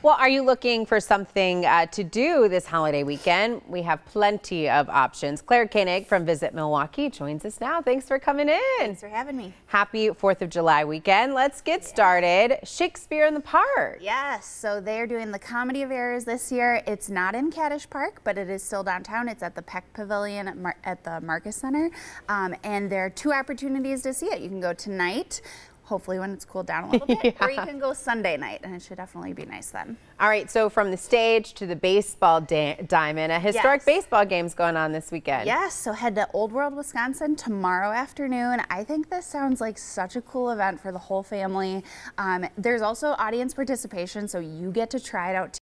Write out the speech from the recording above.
Well, are you looking for something uh, to do this holiday weekend? We have plenty of options. Claire Koenig from Visit Milwaukee joins us now. Thanks for coming in. Thanks for having me. Happy 4th of July weekend. Let's get started. Shakespeare in the Park. Yes, so they're doing the Comedy of Errors this year. It's not in Kadish Park, but it is still downtown. It's at the Peck Pavilion at, Mar at the Marcus Center. Um, and there are two opportunities to see it. You can go tonight hopefully when it's cooled down a little bit, yeah. or you can go Sunday night, and it should definitely be nice then. All right, so from the stage to the baseball diamond, a historic yes. baseball game's going on this weekend. Yes, so head to Old World, Wisconsin tomorrow afternoon. I think this sounds like such a cool event for the whole family. Um, there's also audience participation, so you get to try it out